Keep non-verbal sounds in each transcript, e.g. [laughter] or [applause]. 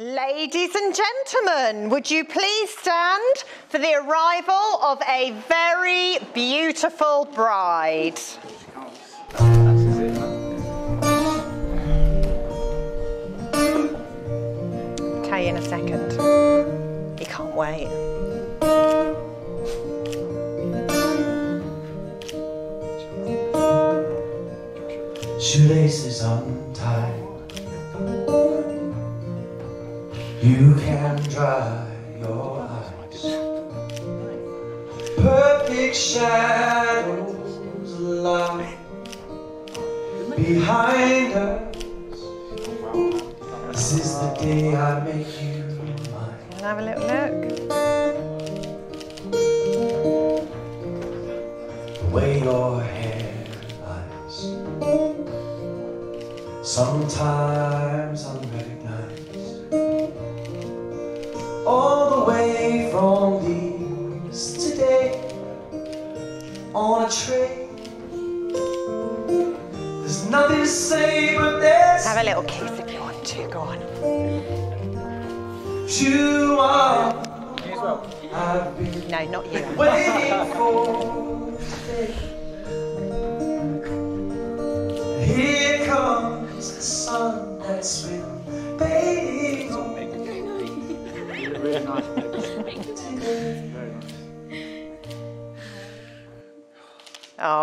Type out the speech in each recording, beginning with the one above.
Ladies and gentlemen, would you please stand for the arrival of a very beautiful bride? You in a second. He can't wait. Shoelaces untied. You can dry your eyes. Perfect shadows lie behind us. This is the day I make you mine. Can I have a little look? The way your hair lies. Sometimes I'm unrecognized. All the way from the east today on a train. There's nothing to say, but there's Have a little kiss if you want to. Go on. you are. I've been No, not you. [laughs] waiting for today. Here comes the sun that's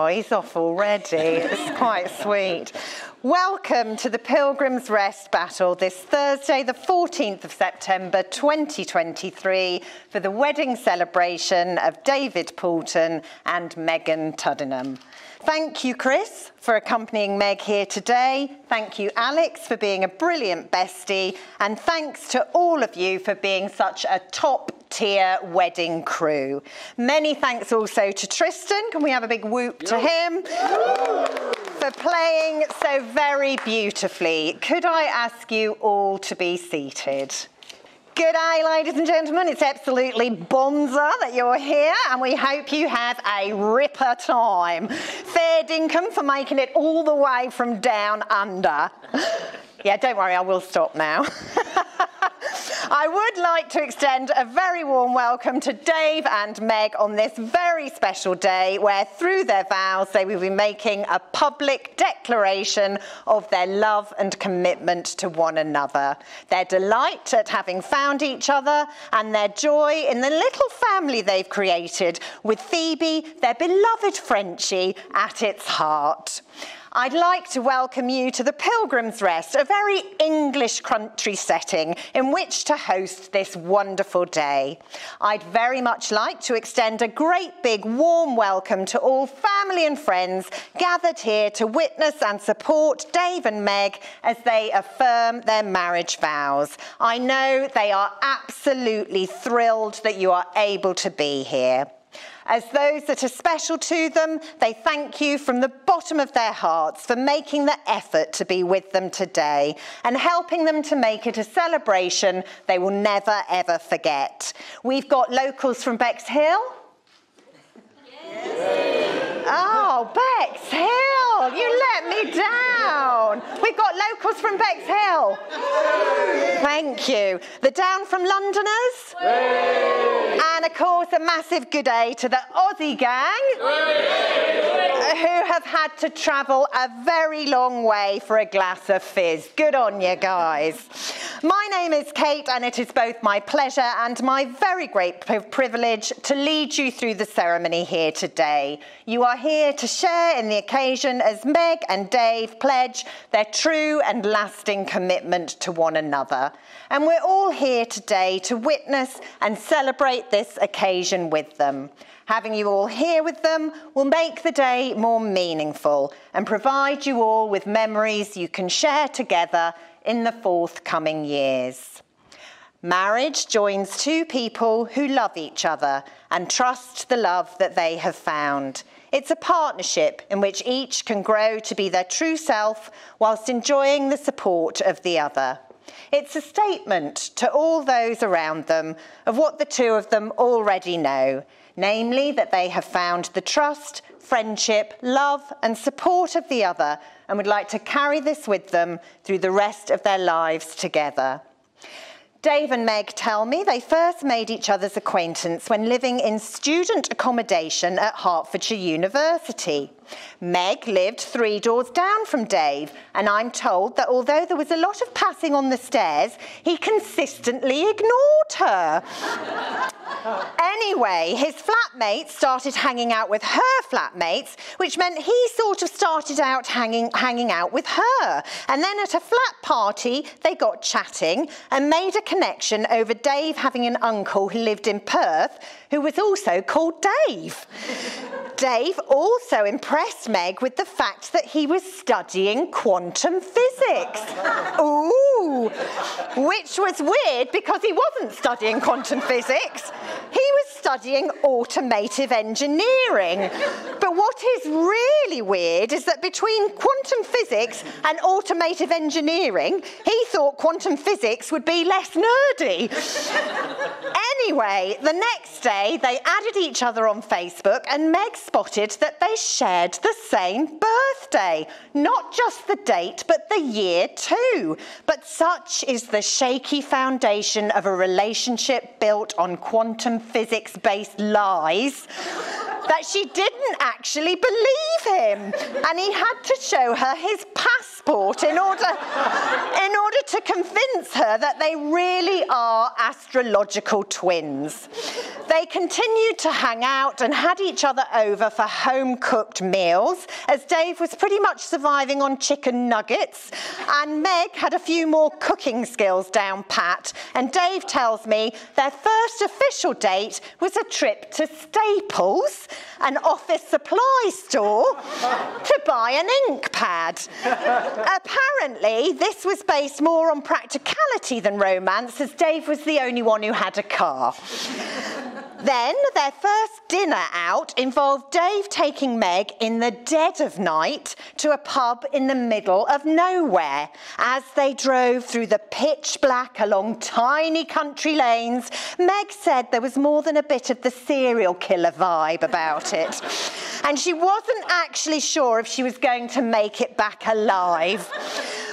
Oh, he's off already. [laughs] It's quite sweet. Welcome to the Pilgrim's Rest Battle this Thursday, the 14th of September 2023, for the wedding celebration of David Poulton and Megan Tuddenham. Thank you, Chris, for accompanying Meg here today. Thank you, Alex, for being a brilliant bestie. And thanks to all of you for being such a top tier wedding crew. Many thanks also to Tristan. Can we have a big whoop to him? For playing so very beautifully. Could I ask you all to be seated? Good day, ladies and gentlemen. It's absolutely bonza that you're here, and we hope you have a ripper time. Fair dinkum for making it all the way from down under. [laughs] Yeah, don't worry, I will stop now. [laughs] I would like to extend a very warm welcome to Dave and Meg on this very special day where, through their vows, they will be making a public declaration of their love and commitment to one another, their delight at having found each other, and their joy in the little family they've created with Phoebe, their beloved Frenchie, at its heart. I'd like to welcome you to the Pilgrim's Rest, a very English country setting in which to host this wonderful day. I'd very much like to extend a great big warm welcome to all family and friends gathered here to witness and support Dave and Meg as they affirm their marriage vows. I know they are absolutely thrilled that you are able to be here. As those that are special to them, they thank you from the bottom of their hearts for making the effort to be with them today and helping them to make it a celebration they will never ever forget. We've got locals from Bexhill. Oh, Bexhill, you let me down. We've got locals from Bexhill. Thank you. The down from Londoners. And of course, a massive good day to the Aussie gang who have had to travel a very long way for a glass of fizz. Good on you guys. My name is Kate, and it is both my pleasure and my very great privilege to lead you through the ceremony here today. You are here to share in the occasion as Meg and Dave pledge their true and lasting commitment to one another. And we're all here today to witness and celebrate this occasion with them. Having you all here with them will make the day more meaningful and provide you all with memories you can share together in the forthcoming years. Marriage joins two people who love each other and trust the love that they have found. It's a partnership in which each can grow to be their true self whilst enjoying the support of the other. It's a statement to all those around them of what the two of them already know, namely that they have found the trust, friendship, love, and support of the other and would like to carry this with them through the rest of their lives together. Dave and Meg tell me they first made each other's acquaintance when living in student accommodation at Hertfordshire University. Meg lived three doors down from Dave, and I'm told that although there was a lot of passing on the stairs, he consistently ignored her. Anyway, his flatmates started hanging out with her flatmates, which meant he sort of started out hanging, hanging out with her. And then at a flat party, they got chatting and made a connection over Dave having an uncle who lived in Perth who was also called Dave. [laughs] Dave also impressed Meg with the fact that he was studying quantum physics. Ooh, which was weird because he wasn't studying quantum physics. He was studying automotive engineering. But what is really weird is that between quantum physics and automotive engineering, he thought quantum physics would be less nerdy. anyway, the next day they added each other on Facebook and Meg spotted that they shared the same birthday. Not just the date, but the year too. But such is the shaky foundation of a relationship built on quantum physics based lies that she didn't actually believe him. And he had to show her his passport in order, in order to convince her that they really are astrological twins. They continued to hang out and had each other over for home cooked meals, as Dave was pretty much surviving on chicken nuggets, and Meg had a few more cooking skills down pat. And Dave tells me their first official date was a trip to Staples an office supply store to buy an ink pad. Apparently, this was based more on practicality than romance, as Dave was the only one who had a car. Then their first dinner out involved Dave taking Meg in the dead of night to a pub in the middle of nowhere. As they drove through the pitch black along tiny country lanes, Meg said there was more than a bit of the serial killer vibe about it. And she wasn't actually sure if she was going to make it back alive.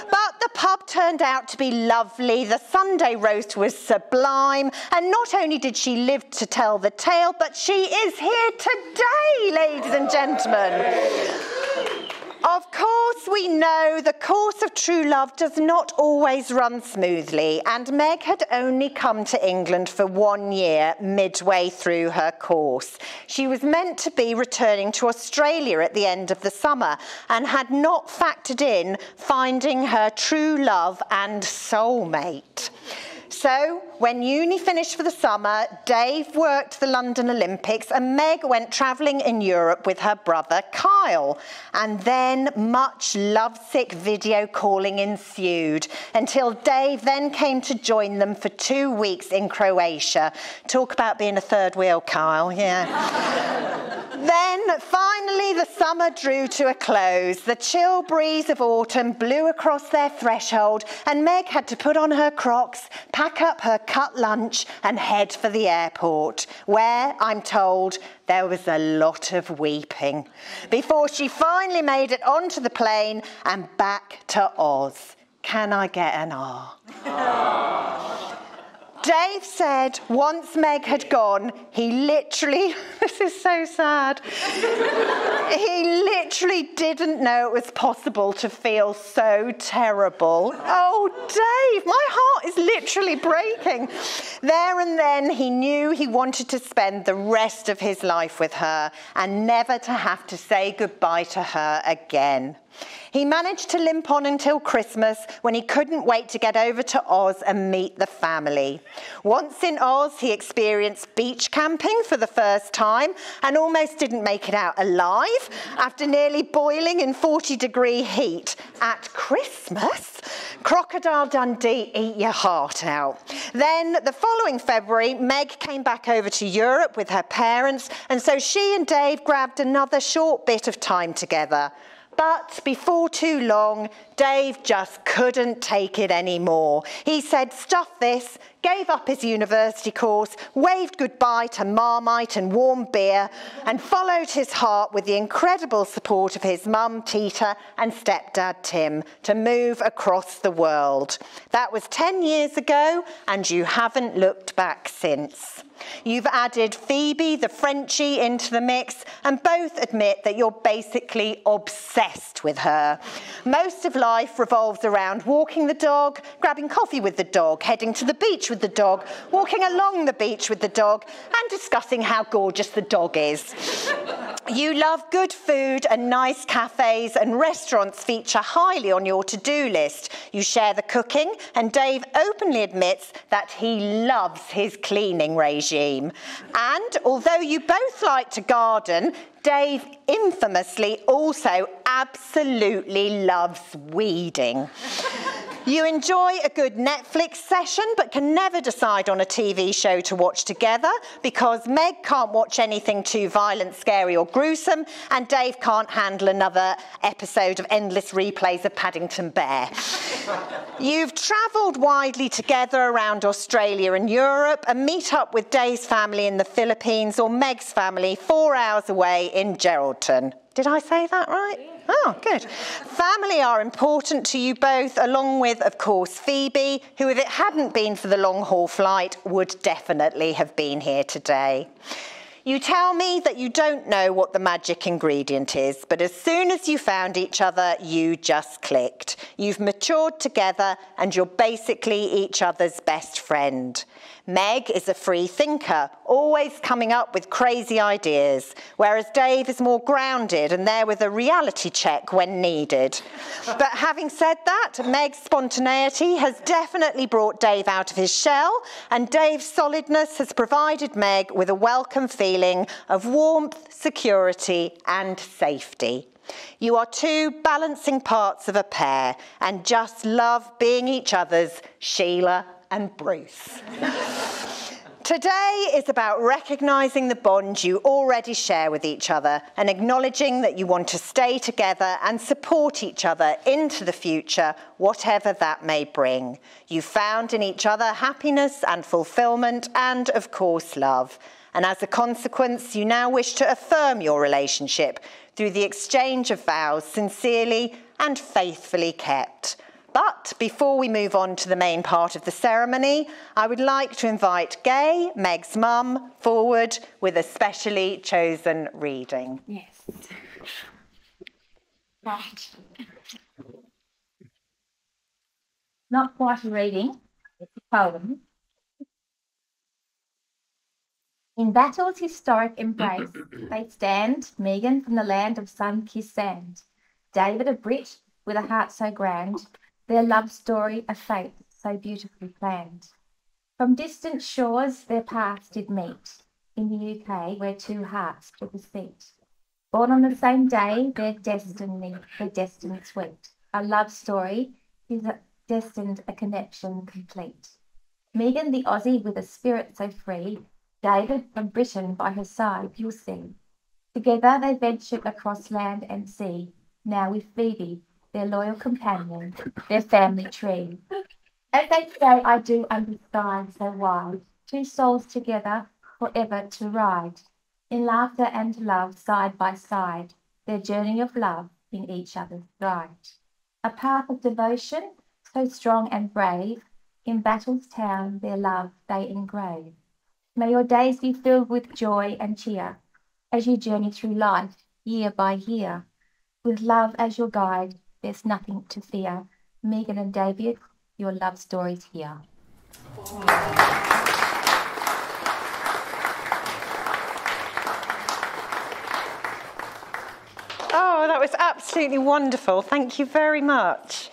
But the pub turned out to be lovely, the Sunday roast was sublime, and not only did she live to tell the tale, but she is here today, ladies and gentlemen. Of course, we know the course of true love does not always run smoothly, and Meg had only come to England for one year midway through her course. She was meant to be returning to Australia at the end of the summer and had not factored in finding her true love and soulmate. So, when uni finished for the summer, Dave worked the London Olympics and Meg went travelling in Europe with her brother Kyle. And then much lovesick video calling ensued until Dave then came to join them for two weeks in Croatia. Talk about being a third wheel, Kyle, yeah. [laughs] then finally the summer drew to a close. The chill breeze of autumn blew across their threshold and Meg had to put on her crocs, pack up her cut lunch and head for the airport, where, I'm told, there was a lot of weeping before she finally made it onto the plane and back to Oz. Can I get an R? [laughs] Dave said once Meg had gone, he literally, [laughs] this is so sad, he literally didn't know it was possible to feel so terrible. Oh, Dave, my heart is literally breaking. There and then, he knew he wanted to spend the rest of his life with her and never to have to say goodbye to her again. He managed to limp on until Christmas when he couldn't wait to get over to Oz and meet the family. Once in Oz, he experienced beach camping for the first time and almost didn't make it out alive after nearly boiling in 40 degree heat. At Christmas, Crocodile Dundee eat your heart out. Then the following February, Meg came back over to Europe with her parents, and so she and Dave grabbed another short bit of time together. But before too long, Dave just couldn't take it anymore. He said, Stuff this, gave up his university course, waved goodbye to Marmite and warm beer, and followed his heart with the incredible support of his mum, Tita, and stepdad, Tim, to move across the world. That was 10 years ago, and you haven't looked back since. You've added Phoebe, the Frenchie, into the mix, and both admit that you're basically obsessed with her. Most of life revolves around walking the dog, grabbing coffee with the dog, heading to the beach with the dog, walking along the beach with the dog, and discussing how gorgeous the dog is. You love good food and nice cafes, and restaurants feature highly on your to do list. You share the cooking, and Dave openly admits that he loves his cleaning regime. And although you both like to garden, Dave infamously also absolutely loves weeding. You enjoy a good Netflix session, but can never decide on a TV show to watch together because Meg can't watch anything too violent, scary, or gruesome, and Dave can't handle another episode of endless replays of Paddington Bear. You've travelled widely together around Australia and Europe and meet up with Dave's family in the Philippines or Meg's family four hours away in Geraldton. Did I say that right? Oh, good. Family are important to you both, along with, of course, Phoebe, who, if it hadn't been for the long haul flight, would definitely have been here today. You tell me that you don't know what the magic ingredient is, but as soon as you found each other, you just clicked. You've matured together and you're basically each other's best friend. Meg is a free thinker, always coming up with crazy ideas, whereas Dave is more grounded and there with a reality check when needed. [laughs] but having said that, Meg's spontaneity has definitely brought Dave out of his shell, and Dave's solidness has provided Meg with a welcome feeling of warmth, security, and safety. You are two balancing parts of a pair and just love being each other's Sheila and Bruce. Today is about recognising the bond you already share with each other and acknowledging that you want to stay together and support each other into the future, whatever that may bring. You found in each other happiness and fulfilment and, of course, love. And as a consequence, you now wish to affirm your relationship through the exchange of vows sincerely and faithfully kept. But before we move on to the main part of the ceremony, I would like to invite Gay, Meg's mum, forward with a specially chosen reading. Yes. Right. Not quite a reading, it's a poem. In Battle's historic mm-hmm. embrace, they stand, Megan from the land of sun-kissed sand, David a Brit with a heart so grand, their love story a fate so beautifully planned. From distant shores their paths did meet, in the UK where two hearts took a seat. Born on the same day, their destiny, their destiny sweet. A love story is destined a connection complete. Megan the Aussie with a spirit so free, David from Britain by her side, you'll see. Together they ventured across land and sea, now with Phoebe their loyal companion, their family tree. As they say, I do understand so wide, two souls together forever to ride, in laughter and love side by side, their journey of love in each other's ride. A path of devotion, so strong and brave, in Battle's town their love they engrave. May your days be filled with joy and cheer, as you journey through life year by year, with love as your guide there's nothing to fear. Megan and David, your love story's here. Oh, that was absolutely wonderful. Thank you very much.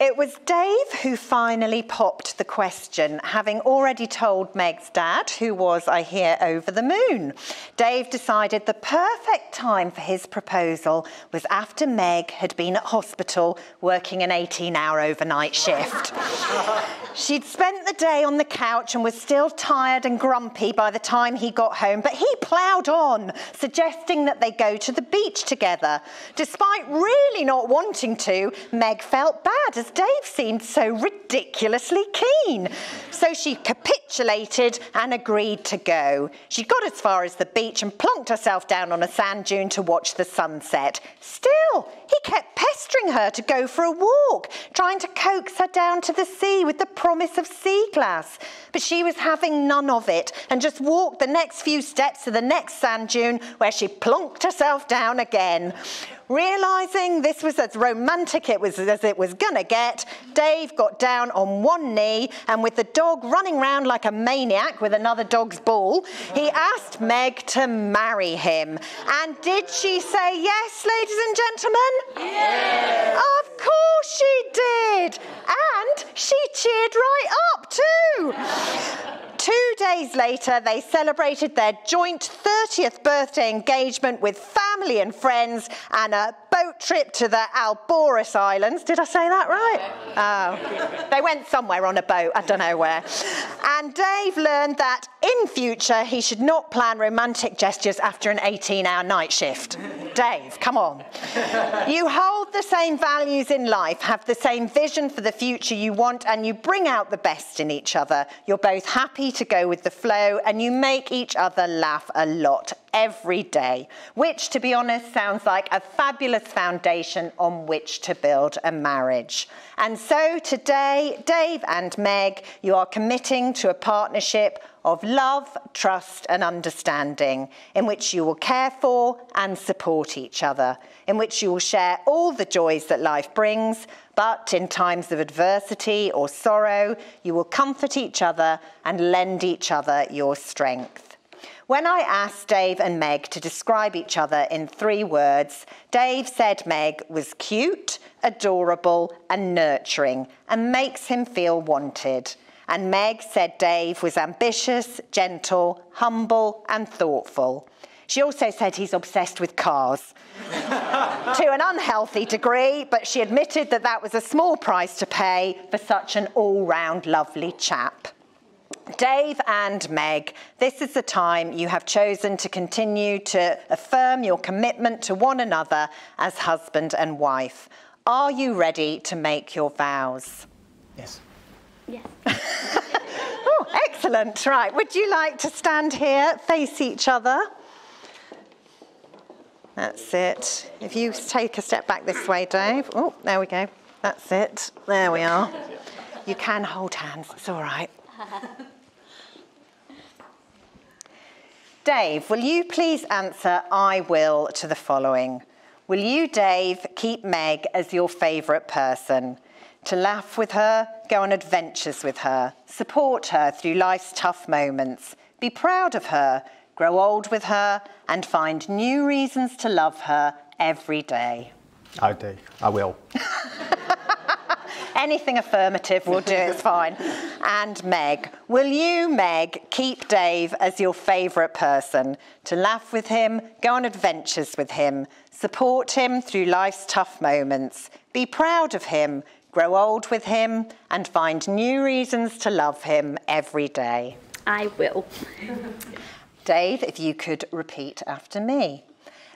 It was Dave who finally popped the question, having already told Meg's dad, who was, I hear, over the moon. Dave decided the perfect time for his proposal was after Meg had been at hospital working an 18 hour overnight shift. [laughs] She'd spent the day on the couch and was still tired and grumpy by the time he got home, but he ploughed on, suggesting that they go to the beach together. Despite really not wanting to, Meg felt bad as Dave seemed so ridiculously keen. So she capitulated and agreed to go. She got as far as the beach and plonked herself down on a sand dune to watch the sunset. Still, he kept pestering her to go for a walk, trying to coax her down to the sea with the promise of sea glass. But she was having none of it and just walked the next few steps to the next sand dune where she plonked herself down again. Realising this was as romantic it was as it was gonna get, Dave got down on one knee and with the dog running round like a maniac with another dog's ball, he asked Meg to marry him. And did she say yes, ladies and gentlemen? Yes. Of course she did. And she cheered right up too. Two days later, they celebrated their joint 30th birthday engagement with family and friends and a boat trip to the Alborus Islands. Did I say that right? Oh. They went somewhere on a boat, I don't know where. And Dave learned that in future he should not plan romantic gestures after an 18 hour night shift. Dave, come on. You hold the same values in life, have the same vision for the future you want, and you bring out the best in each other. You're both happy to go with the flow, and you make each other laugh a lot every day, which, to be honest, sounds like a fabulous foundation on which to build a marriage. And so today, Dave and Meg, you are committing to a partnership of love, trust, and understanding, in which you will care for and support each other, in which you will share all the joys that life brings, but in times of adversity or sorrow, you will comfort each other and lend each other your strength. When I asked Dave and Meg to describe each other in three words, Dave said Meg was cute, adorable, and nurturing, and makes him feel wanted. And Meg said Dave was ambitious, gentle, humble, and thoughtful. She also said he's obsessed with cars [laughs] to an unhealthy degree, but she admitted that that was a small price to pay for such an all round lovely chap. Dave and Meg, this is the time you have chosen to continue to affirm your commitment to one another as husband and wife. Are you ready to make your vows? Yes. Yes. [laughs] Oh, excellent. Right. Would you like to stand here, face each other? That's it. If you take a step back this way, Dave. Oh, there we go. That's it. There we are. You can hold hands. It's all right. [laughs] Dave, will you please answer I will to the following? Will you, Dave, keep Meg as your favourite person? To laugh with her, go on adventures with her, support her through life's tough moments, be proud of her, grow old with her, and find new reasons to love her every day. I do. I will. [laughs] Anything affirmative will do, it's fine. [laughs] And Meg, will you, Meg, keep Dave as your favourite person? To laugh with him, go on adventures with him, support him through life's tough moments, be proud of him, grow old with him, and find new reasons to love him every day. I will. Dave, if you could repeat after me.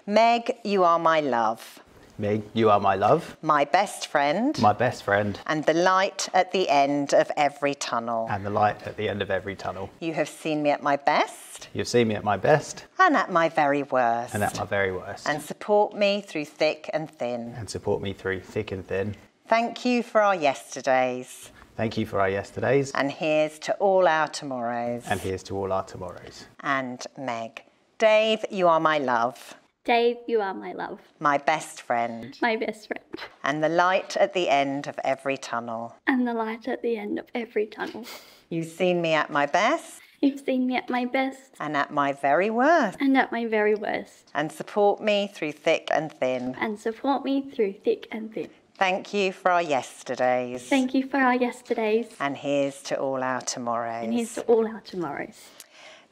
Meg, you are my love, Meg, you are my love, my best friend, my best friend, and the light at the end of every tunnel. and the light at the end of every tunnel. You have seen me at my best You've seen me at my best and at my very worst, and at my very worst, and support me through thick and thin. and support me through thick and thin. Thank you for our yesterdays, Thank you for our yesterdays, and here's to all our tomorrows. and here's to all our tomorrows. And Meg. Dave, you are my love, Dave, you are my love, my best friend, my best friend, and the light at the end of every tunnel. and the light at the end of every tunnel. You've seen me at my best You've seen me at my best and at my very worst, and at my very worst, and support me through thick and thin. and support me through thick and thin. Thank you for our yesterdays. Thank you for our yesterdays, and here's to all our tomorrows. and here's to all our tomorrows.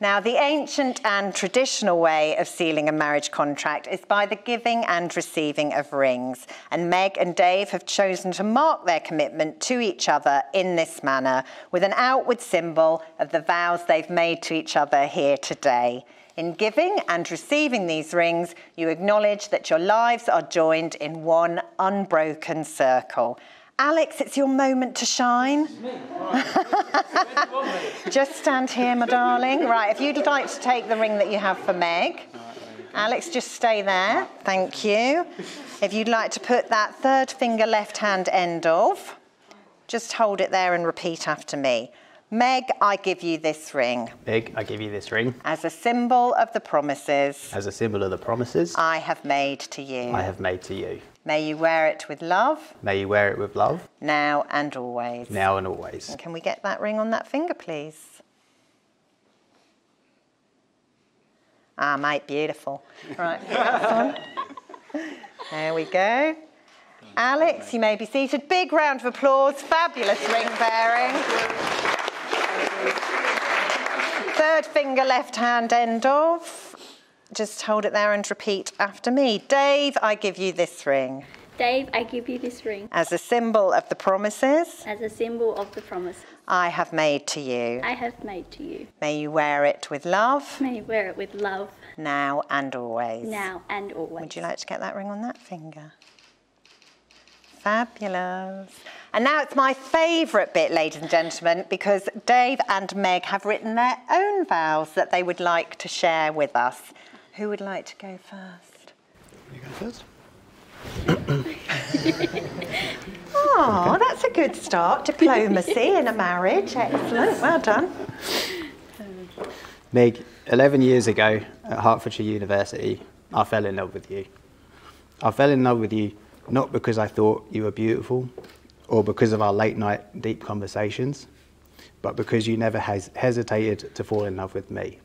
Now, the ancient and traditional way of sealing a marriage contract is by the giving and receiving of rings. And Meg and Dave have chosen to mark their commitment to each other in this manner with an outward symbol of the vows they've made to each other here today. In giving and receiving these rings, you acknowledge that your lives are joined in one unbroken circle. Alex, it's your moment to shine. Just stand here, my darling. Right, if you'd like to take the ring that you have for Meg. Alex, just stay there. Thank you. If you'd like to put that third finger left hand end of, just hold it there and repeat after me. Meg, I give you this ring Meg, I give you this ring as a symbol of the promises as a symbol of the promises I have made to you. I have made to you. May you wear it with love May you wear it with love, now and always. now and always. And Can we get that ring on that finger, please? Ah, mate, beautiful. Right. [laughs] There we go. Alex, you may be seated. Big round of applause. Fabulous ring bearing. Third finger, left hand end of. Just hold it there and repeat after me. Dave, I give you this ring Dave, I give you this ring as a symbol of the promises as a symbol of the promise I have made to you. I have made to you. May you wear it with love May you wear it with love now and always. now and always. Would you like to get that ring on that finger? Fabulous. And now it's my favourite bit, ladies and gentlemen, because Dave and Meg have written their own vows that they would like to share with us. Who would like to go first? You go first. [laughs] Oh, that's a good start. Diplomacy in a marriage. Excellent. Well done. Meg, 11 years ago at Hertfordshire University, I fell in love with you. I fell in love with you not because I thought you were beautiful or because of our late night deep conversations, but because you never has hesitated to fall in love with me.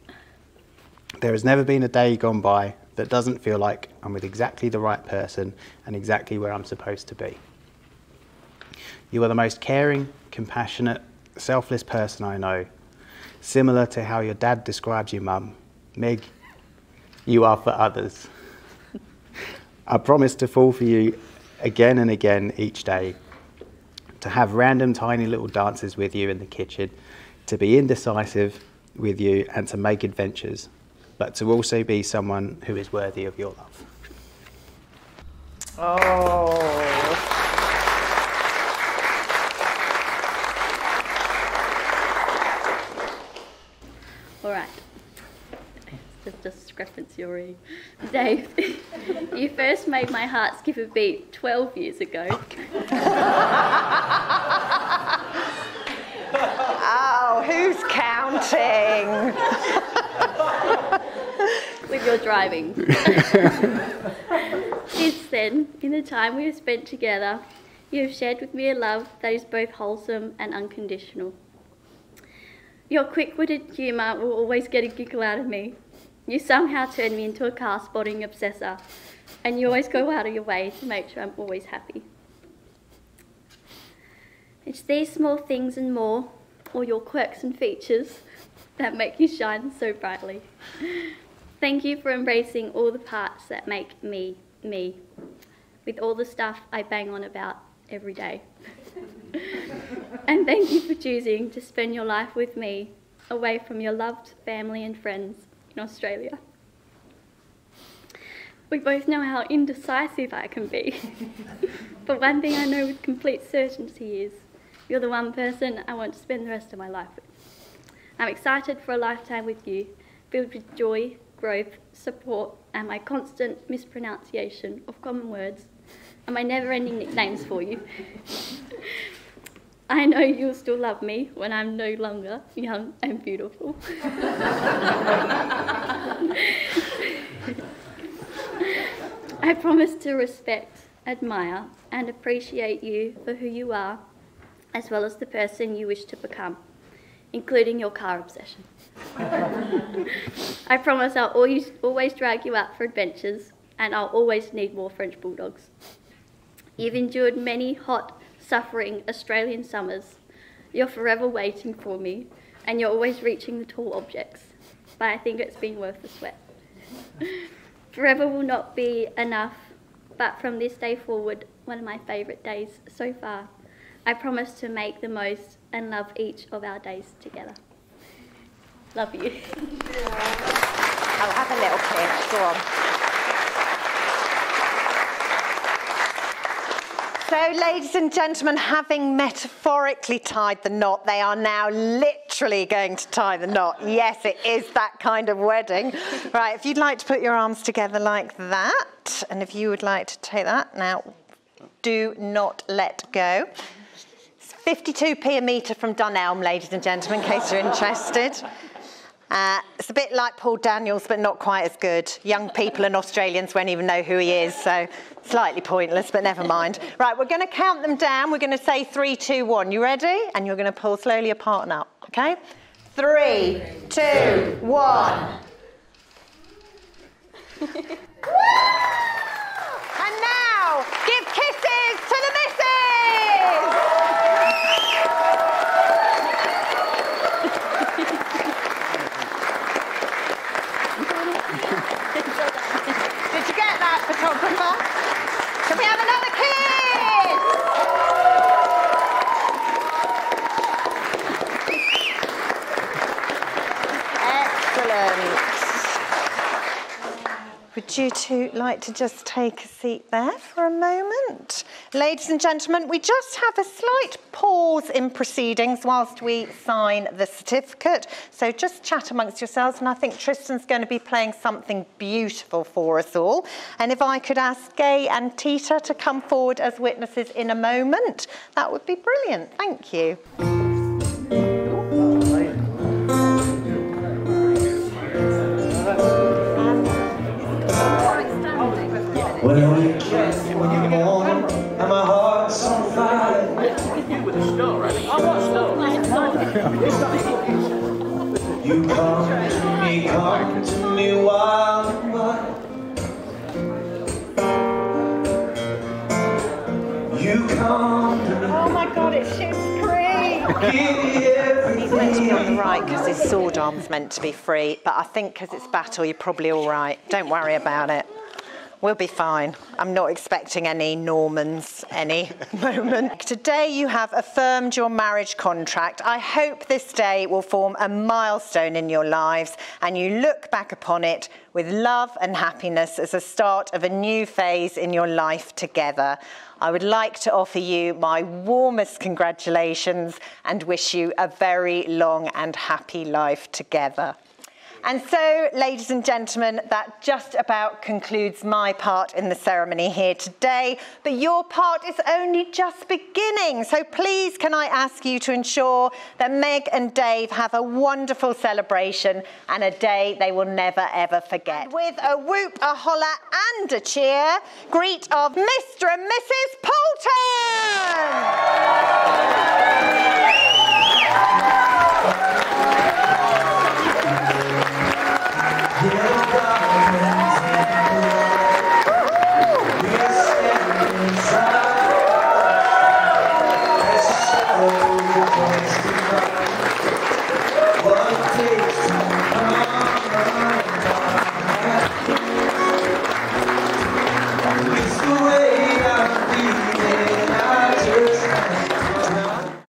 There has never been a day gone by that doesn't feel like I'm with exactly the right person and exactly where I'm supposed to be. You are the most caring, compassionate, selfless person I know. Similar to how your dad describes you, Mum. Meg, you are for others. I promise to fall for you again and again each day, to have random tiny little dances with you in the kitchen, to be indecisive with you and to make adventures, but to also be someone who is worthy of your love. Oh. All right. Just a discrepancy already. Dave, [laughs] you first made my heart skip a beat 12 years ago [laughs] Oh, who's counting? With your driving. Since then, in the time we have spent together, you have shared with me a love that is both wholesome and unconditional. Your quick witted humour will always get a giggle out of me. You somehow turn me into a car spotting obsessor, and you always go out of your way to make sure I'm always happy. It's these small things and more, or your quirks and features, that make you shine so brightly. Thank you for embracing all the parts that make me me, with all the stuff I bang on about every day. [laughs] and thank you for choosing to spend your life with me, away from your loved family and friends in Australia. We both know how indecisive I can be. [laughs] but one thing I know with complete certainty is you're the one person I want to spend the rest of my life with. I'm excited for a lifetime with you, filled with joy, growth, support, and my constant mispronunciation of common words, and my never ending nicknames for you. I know you'll still love me when I'm no longer young and beautiful. I promise to respect, admire, and appreciate you for who you are, as well as the person you wish to become, including your car obsession. I promise I'll always, always drag you out for adventures, and I'll always need more French bulldogs. You've endured many hot, suffering Australian summers. You're forever waiting for me, and you're always reaching the tall objects. but I think it's been worth the sweat. Forever will not be enough, but from this day forward, one of my favourite days so far. I promise to make the most and love each of our days together. Love you. I'll have a little. Go on. So, ladies and gentlemen, having metaphorically tied the knot, they are now literally going to tie the knot. Yes, it is that kind of wedding. Right, if you'd like to put your arms together like that, and if you would like to take that, now do not let go. It's 52p a metre from Dunelm, ladies and gentlemen, in case you're interested. Uh, it's a bit like Paul Daniels, but not quite as good. Young people and Australians won't even know who he is, so slightly pointless, but never mind. Right, we're going to count them down. We're going to say three, two, one. You ready? And you're going to pull slowly apart and up, okay? Three, two, one. [laughs] [laughs] and now, give kisses to the missus! [laughs] Did you get that, photographer? Can we have another kiss? Excellent. Would you two like to just take a seat there for a moment? Ladies and gentlemen, we just have a slight pause in proceedings whilst we sign the certificate. So just chat amongst yourselves, and I think Tristan's going to be playing something beautiful for us all. And if I could ask Gay and Tita to come forward as witnesses in a moment, that would be brilliant. Thank you. You come to me, come to me while. You come to Oh my God, it's me, me everything. He's meant to be on the right because his sword arm's meant to be free, but I think because it's Battle, you're probably all right. Don't worry about it. We'll be fine. I'm not expecting any Normans any [laughs] moment. Today you have affirmed your marriage contract. I hope this day will form a milestone in your lives and you look back upon it with love and happiness as a start of a new phase in your life together. I would like to offer you my warmest congratulations and wish you a very long and happy life together. And so, ladies and gentlemen, that just about concludes my part in the ceremony here today. But your part is only just beginning. So please, can I ask you to ensure that Meg and Dave have a wonderful celebration and a day they will never ever forget. And with a whoop, a holler, and a cheer, greet of Mr. and Mrs. Poulton.